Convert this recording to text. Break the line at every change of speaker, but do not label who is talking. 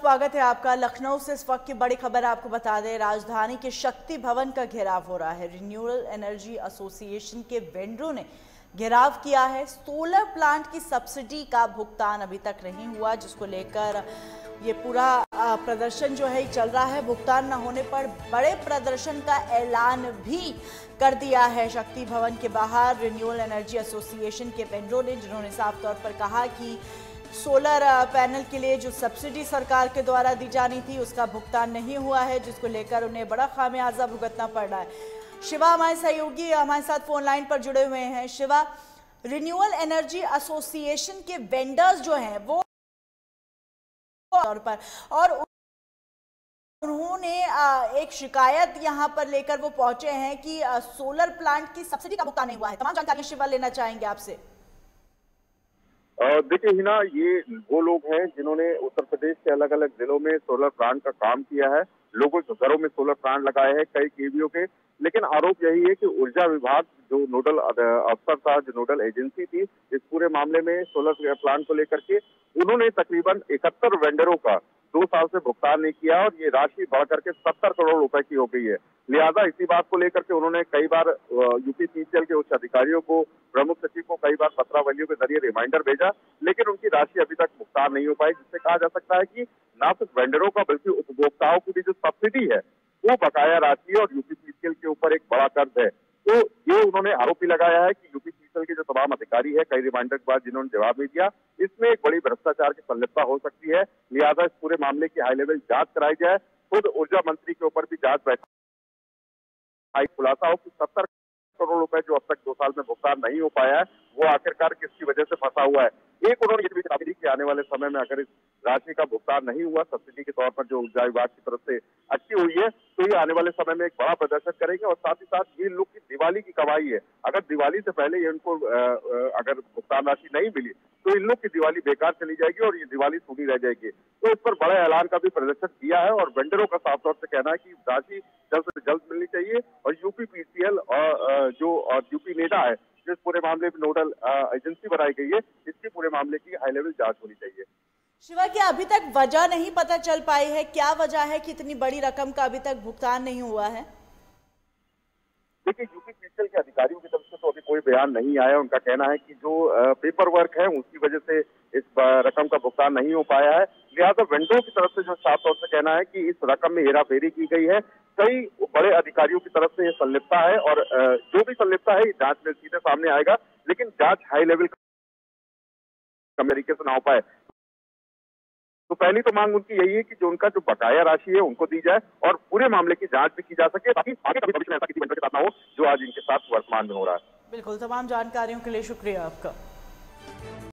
स्वागत है आपका। लखनऊ से इस वक्त की बड़ी खबर आपको बता दें, राजधानी के शक्ति भवन का घेराव हो रहा है। रिन्यूएबल एनर्जी एसोसिएशन के वेंडरों ने घेराव किया है। सोलर प्लांट की सब्सिडी का भुगतान अभी तक नहीं हुआ, जिसको लेकर ये पूरा प्रदर्शन जो है चल रहा है। भुगतान न होने पर बड़े प्रदर्शन का ऐलान भी कर दिया है। शक्ति भवन के बाहर रिन्यूअल एनर्जी एसोसिएशन के वेंडरों ने, जिन्होंने साफ़ तौर पर कहा कि सोलर पैनल के लिए जो सब्सिडी सरकार के द्वारा दी जानी थी, उसका भुगतान नहीं हुआ है, जिसको लेकर उन्हें बड़ा खामियाजा भुगतना पड़ रहा है। शिवा, हमारे सहयोगी, हमारे साथ फ़ोन लाइन पर जुड़े हुए हैं। शिवा रिन्यूअल एनर्जी एसोसिएशन के वेंडर्स जो हैं, वो तौर पर, और उन्होंने एक शिकायत यहाँ पर लेकर वो पहुँचे हैं कि सोलर प्लांट की सब्सिडी का भुगतान नहीं हुआ है। तमाम जानकारी शिवा लेना चाहेंगे आपसे।
देखिए हिना, ये वो लोग हैं जिन्होंने उत्तर प्रदेश के अलग अलग जिलों में सोलर प्लांट का काम किया है। लोगों के घरों में सोलर प्लांट लगाए हैं, कई केवीओ के। लेकिन आरोप यही है कि ऊर्जा विभाग जो नोडल अफसर था, जो नोडल एजेंसी थी, इस पूरे मामले में सोलर प्लांट को लेकर के उन्होंने तकरीबन इकहत्तर वेंडरों का दो साल से भुगतान नहीं किया और ये राशि बढ़ करके सत्तर करोड़ रुपए की हो गई है। लिहाजा इसी बात को लेकर के उन्होंने कई बार यूपी सीसीएल के उच्च अधिकारियों को, प्रमुख सचिव को कई बार पत्रावलियों के ज़रिए रिमाइंडर भेजा, लेकिन उनकी राशि अभी तक भुगतान नहीं हो पाई, जिससे कहा जा सकता है कि न सिर्फ़ वेंडरों का बल्कि उपभोक्ताओं की भी जो सब्सिडी है, वो बकाया राशि है और यूपी सीसीएल के ऊपर एक बड़ा कर्ज है। तो ये उन्होंने आरोपी लगाया है कि यूपी सीसीएल के जो तमाम अधिकारी है, कई रिमाइंडर के बाद जिन्होंने जवाब नहीं दिया, इसमें एक बड़ी भ्रष्टाचार की संलिप्तता हो सकती है। लिहाजा इस पूरे मामले की हाई लेवल जाँच कराई जाए। खुद ऊर्जा मंत्री के ऊपर भी जाँच बैठक खुलासा हो कि सत्तर करोड़ रुपए जो अब तक दो साल में भुगतान नहीं हो पाया है, वो आखिरकार किसकी वजह से फंसा हुआ है? एक उन्होंने ये भी कि आने वाले समय में अगर इस राशि का भुगतान नहीं हुआ, सब्सिडी के तौर पर जो ऊर्जा विभाग की तरफ़ से अच्छी हुई है तो ये आने वाले समय में एक बड़ा प्रदर्शन करेंगे और साथ ही साथ ये लोग की दिवाली की कमाई है। अगर दिवाली से पहले ये उनको अगर भुगतान राशि नहीं मिली तो इन लोग की दिवाली बेकार चली जाएगी और ये दिवाली सूनी रह जाएगी। तो इस पर बड़ा ऐलान का भी प्रदर्शन किया है और वेंडरों का साफ़ तौर से कहना है कि राशि जल्द से जल्द मिलनी चाहिए और यूपी पीसीएल और जो यूपी नेता है, जिस पूरे मामले में नोडल एजेंसी बनाई गई है, इसकी पूरे मामले की हाई लेवल जाँच होनी चाहिए।
शिवा, क्या अभी तक वजह नहीं पता चल पाई है? क्या वजह है कि इतनी बड़ी रकम का अभी तक भुगतान नहीं हुआ है?
देखिए यूपी पीसीएल के अधिकारियों की तरफ़ से तो अभी कोई बयान नहीं आया। उनका कहना है कि जो पेपर वर्क है, उसकी वजह से इस रकम का भुगतान नहीं हो पाया है। लिहाजा वेंडरों की तरफ़ से जो साफ़ तौर से कहना है कि इस रकम में हेरा फेरी की गई है। कई बड़े अधिकारियों की तरफ़ से ये संलिप्तता है और जो भी संलिप्तता है जाँच में सीधे सामने आएगा, लेकिन जाँच हाई लेवल तरीके से ना हो पाए। तो पहली तो मांग उनकी यही है कि जो उनका जो बकाया राशि है, उनको दी जाए और पूरे मामले की जाँच भी की जा सके, ताकि आगे कभी भविष्य में ऐसा किसी के साथ ना हो जो आज इनके साथ वर्तमान में हो रहा है।
बिल्कुल, तमाम जानकारियों के लिए शुक्रिया आपका।